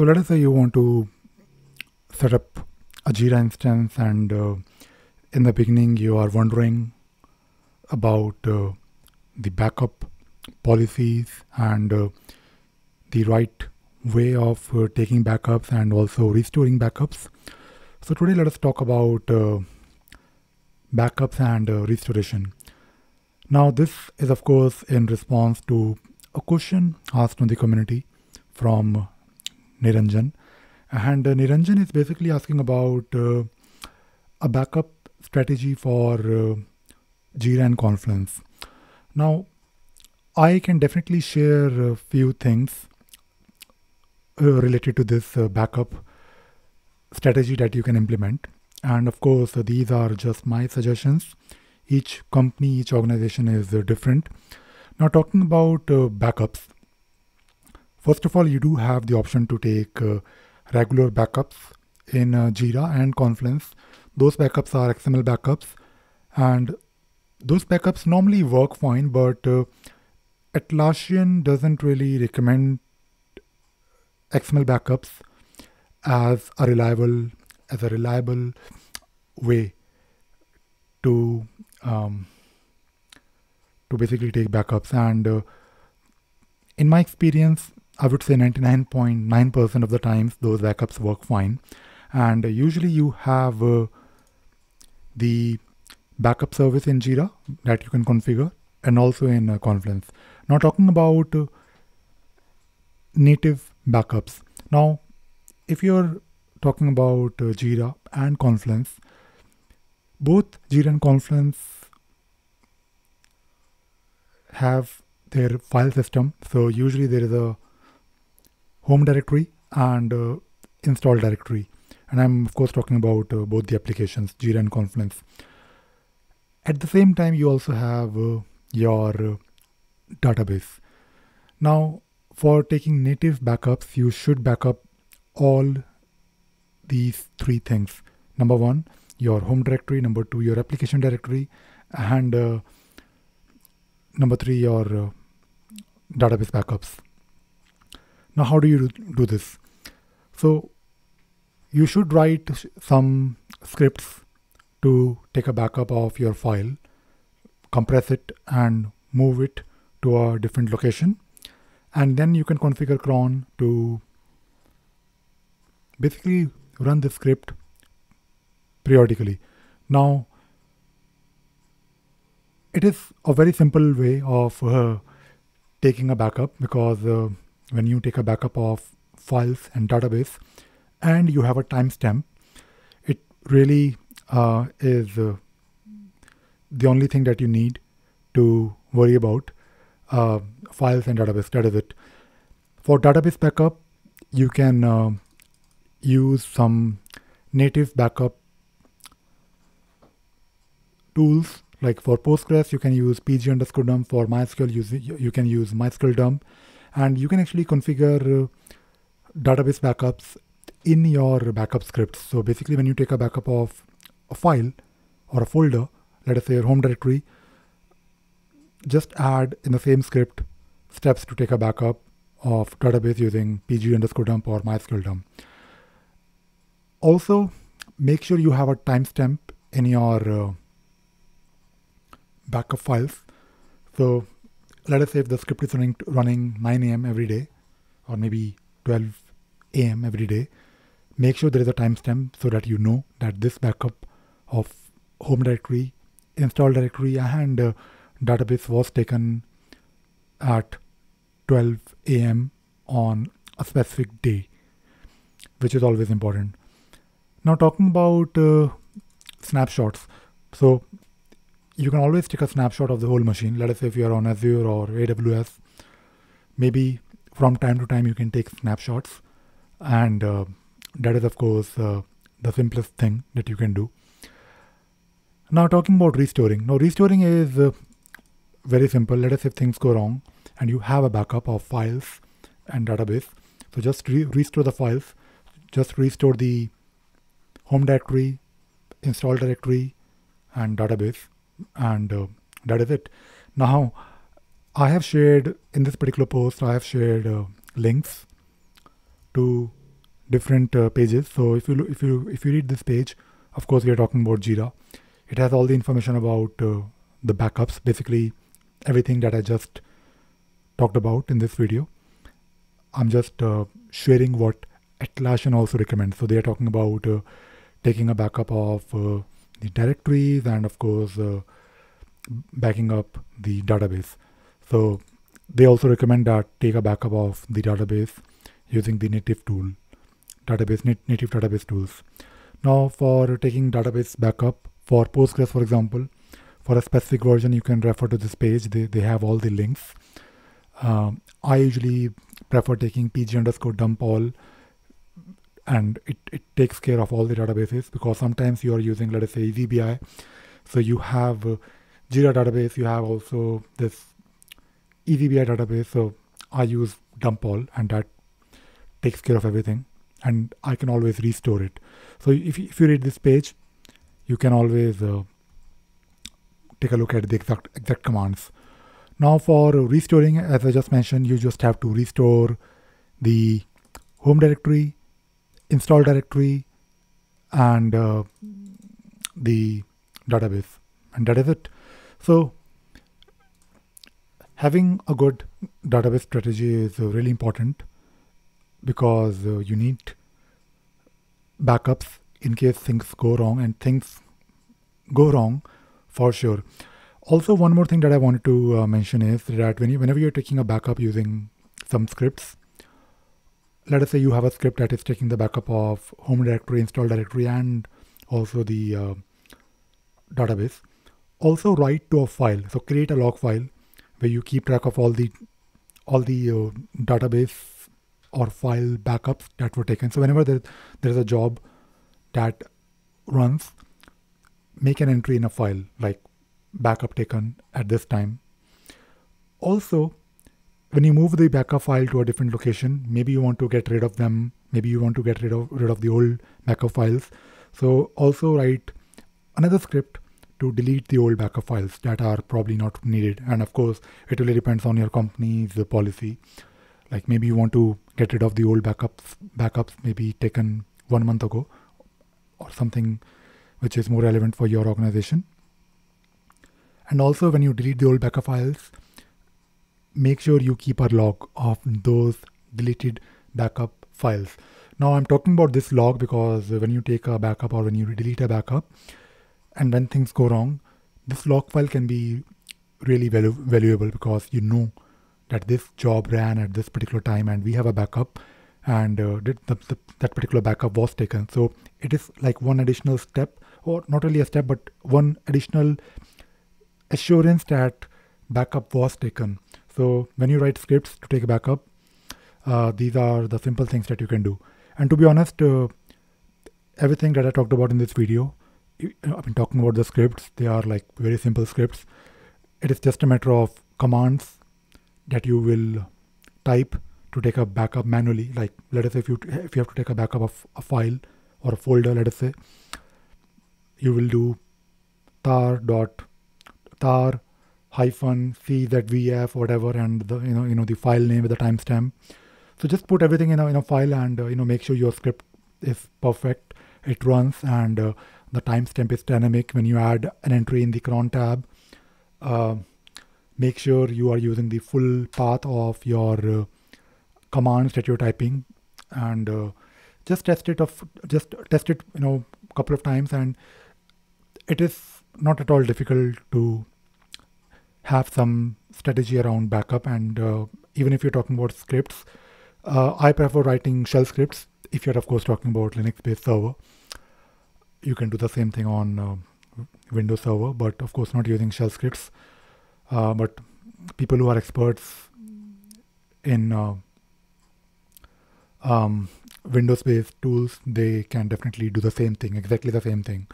So let us say you want to set up a Jira instance and uh, in the beginning you are wondering about uh, the backup policies and uh, the right way of uh, taking backups and also restoring backups. So today let us talk about uh, backups and uh, restoration. Now this is of course in response to a question asked on the community from Niranjan. And uh, Niranjan is basically asking about uh, a backup strategy for uh, Jira and Confluence. Now, I can definitely share a few things uh, related to this uh, backup strategy that you can implement. And of course, uh, these are just my suggestions. Each company, each organization is different. Now, talking about backups, first of all, you do have the option to take uh, regular backups in uh, Jira and Confluence. Those backups are XML backups, and those backups normally work fine, but uh, Atlassian doesn't really recommend XML backups as a reliable as a reliable way to um, to basically take backups. And uh, in my experience, I would say 99.9% of the times those backups work fine. And uh, usually you have uh, the backup service in Jira that you can configure and also in uh, Confluence. Now talking about uh, native backups. Now, if you're talking about uh, Jira and Confluence, both Jira and Confluence have their file system. So usually there is a home directory and uh, install directory. And I'm of course talking about uh, both the applications, Jira and Confluence. At the same time, you also have uh, your uh, database. Now, for taking native backups, you should backup all these three things. Number one, your home directory. Number two, your application directory. And uh, number three, your uh, database backups. Now, how do you do this? So, you should write some scripts to take a backup of your file, compress it, and move it to a different location. And then you can configure cron to basically run the script periodically. Now, it is a very simple way of uh, taking a backup because uh, when you take a backup of files and database and you have a timestamp, it really uh, is uh, the only thing that you need to worry about uh, files and database. That is it. For database backup, you can uh, use some native backup tools. Like for Postgres, you can use pg underscore dump. For MySQL, use, you can use MySQL dump. And you can actually configure uh, database backups in your backup scripts. So basically, when you take a backup of a file or a folder, let us say your home directory, just add in the same script steps to take a backup of database using pg underscore dump or mysql dump. Also, make sure you have a timestamp in your uh, backup files. So let us say if the script is running, running 9 a.m. every day or maybe 12 a.m. every day, make sure there is a timestamp so that you know that this backup of home directory, install directory, and uh, database was taken at 12 a.m. on a specific day, which is always important. Now, talking about uh, snapshots. So, you can always take a snapshot of the whole machine. Let us say if you are on Azure or AWS, maybe from time to time you can take snapshots, and uh, that is, of course, uh, the simplest thing that you can do. Now, talking about restoring. Now, restoring is uh, very simple. Let us say things go wrong and you have a backup of files and database. So, just re- restore the files, just restore the home directory, install directory, and database, and uh, that is it. Now, I have shared in this particular post, I have shared uh, links to different uh, pages. So if you if you if you read this page, of course we are talking about Jira. It has all the information about uh, the backups, basically everything that I just talked about in this video. I'm just uh, sharing what Atlassian also recommends. So they are talking about uh, taking a backup of the directories and of course uh, backing up the database. So they also recommend that take a backup of the database using the native tool, database native database tools. Now for taking database backup for Postgres, for example, for a specific version, you can refer to this page. They, they have all the links. Um, I usually prefer taking pg underscore dump all and it, it takes care of all the databases because sometimes you are using, let us say, eazyBI. So you have uh, Jira database, you have also this eazyBI database. So I use dump all and that takes care of everything and I can always restore it. So if, if you read this page, you can always uh, take a look at the exact exact commands. Now for restoring, as I just mentioned, you just have to restore the home directory, install directory, and uh, the database, and that is it. So having a good database strategy is uh, really important because uh, you need backups in case things go wrong and things go wrong for sure. Also, one more thing that I wanted to uh, mention is that when you, whenever you're taking a backup using some scripts, let us say you have a script that is taking the backup of home directory, install directory, and also the uh, database. Also, write to a file. So create a log file where you keep track of all the all the uh, database or file backups that were taken. So whenever there, there is a job that runs, make an entry in a file like backup taken at this time. Also, when you move the backup file to a different location, maybe you want to get rid of them, maybe you want to get rid of rid of the old backup files. So also write another script to delete the old backup files that are probably not needed. And of course, it really depends on your company's policy. Like maybe you want to get rid of the old backups, backups maybe taken one month ago, or something which is more relevant for your organization. And also, when you delete the old backup files, make sure you keep a log of those deleted backup files. Now, I'm talking about this log because when you take a backup or when you delete a backup, and when things go wrong, this log file can be really valu- valuable because you know that this job ran at this particular time and we have a backup and uh, the, the, that particular backup was taken. So it is like one additional step, or not really a step, but one additional assurance that backup was taken. So when you write scripts to take a backup, uh, these are the simple things that you can do. And to be honest, uh, everything that I talked about in this video, I've been talking about the scripts. They are like very simple scripts. It is just a matter of commands that you will type to take a backup manually. Like let us say if you if you have to take a backup of a file or a folder, let us say, you will do tar dot tar hyphen czvf whatever and the you know you know the file name with the timestamp. So just put everything in a in a file and uh, you know make sure your script is perfect. It runs and uh, the timestamp is dynamic. When you add an entry in the cron tab, uh, make sure you are using the full path of your uh, commands that you're typing and uh, just test it of just test it you know a couple of times and it is not at all difficult to have some strategy around backup and uh, even if you're talking about scripts uh, i prefer writing shell scripts if you're of course talking about linux based server you can do the same thing on uh, windows server but of course not using shell scripts uh, but people who are experts in uh, um, Windows based tools, they can definitely do the same thing, exactly the same thing.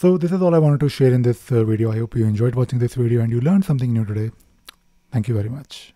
So this is all I wanted to share in this uh, video. I hope you enjoyed watching this video and you learned something new today. Thank you very much.